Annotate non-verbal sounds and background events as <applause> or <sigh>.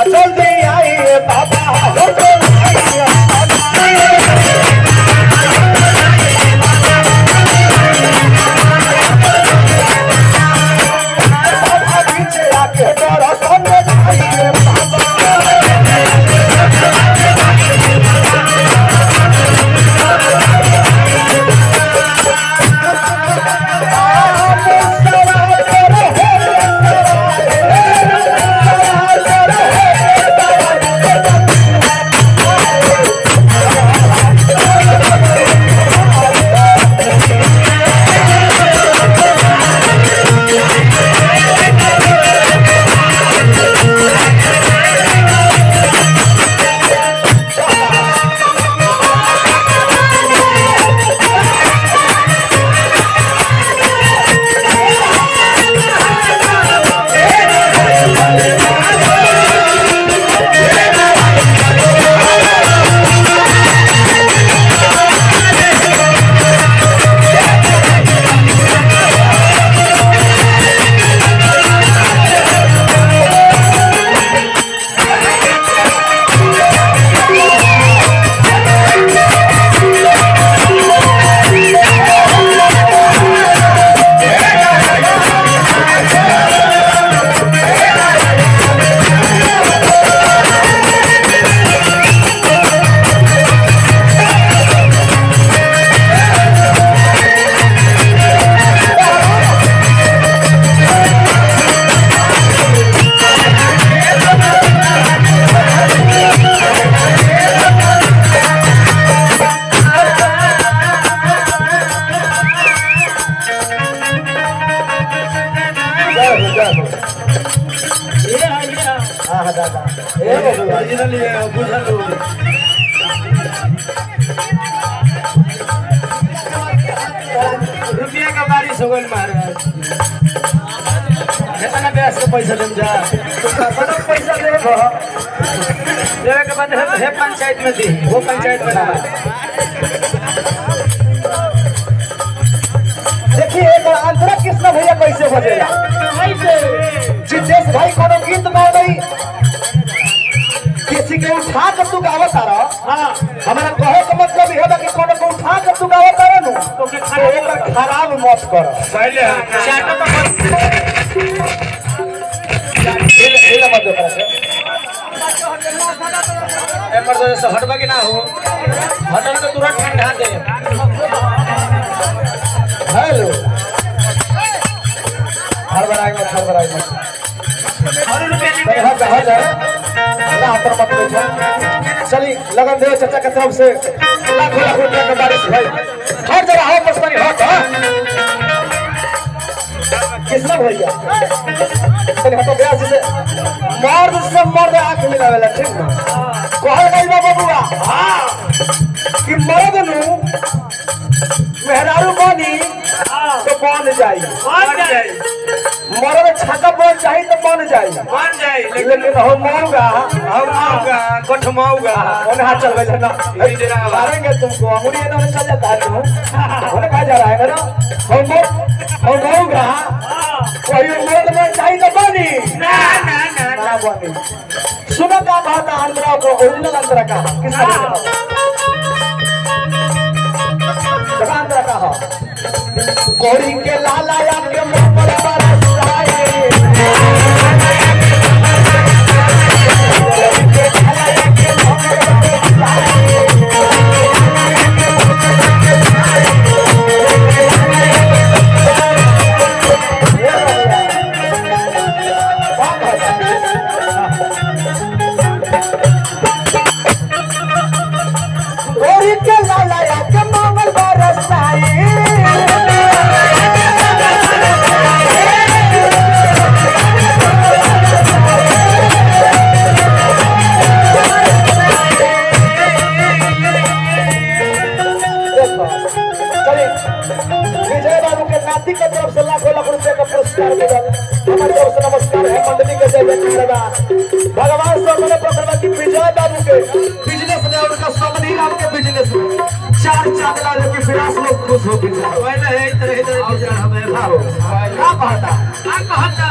अचल दे आई बाबा रुपया का बारिश हो गई महाराज कितना ब्याज के पैसा देम जा बड़ा पैसा दे देवे के बाद है पंचायत में दी वो पंचायत में ना देखिए, एक आंध्रा कृष्ण भैया कैसे बजेला जितेश भाई कोनो गीत गा गई किसी के उठा के तू गावत तारा। हाँ। हमारा कहे का मतलब ये है कि कोनो को उठा के तू गावत तारा नु? तो के तो एकर खराब मत कर। पहले चाटा तो बस हिल हिल मत कर एमर तो हटबा के ना हो। हटन के तुरंत ठंडा दे। हर चली, लगन दे चाचा के तरफ़ से। लाखों लाख रुपया का बारिश भाई। हट जरा हो मस्तानी हट हाँ किसने भैया। तनी हटो ब्याह से। मर्द से मर्द आँख मिलावेला ठीक ना? कहल गई बा बबुआ हाँ। कि मर्द नु, मेहरारू बनी तो बन जाई। बन जाए मर्द छाता बन चाही तो बन जाई। बन जाए लेकिन लेकिन हो मौगा। हम आऊँगा कठमाऊँगा उन्हें हाथ चल गए ना? <laughs> मारेंगे तुमको अंगुरी ना चल जाता है तुम उन्हें कहा जा रहा है ना? हम हम मौगा। कोई मर्द में चाही तो बनी। ना ना ना ना। बनी। सुनो का बात आंध्रा को ओरिजिनल आंध्रा का। किसने कोरी के लाला या के मोहम्मद बाबू के तरफ़ से लाखों लाख रुपए का पुरस्कार मिला। हमारी तरफ़ से नमस्कार है मंडली के जय जय भगवान से अपने प्रसन्न की विजय बाबू के बिज़नेस में उनका समधी राम के बिज़नेस में। चार चाँद लाल की फिरास लोग खुश हो गए। है हमें का कहता का कहता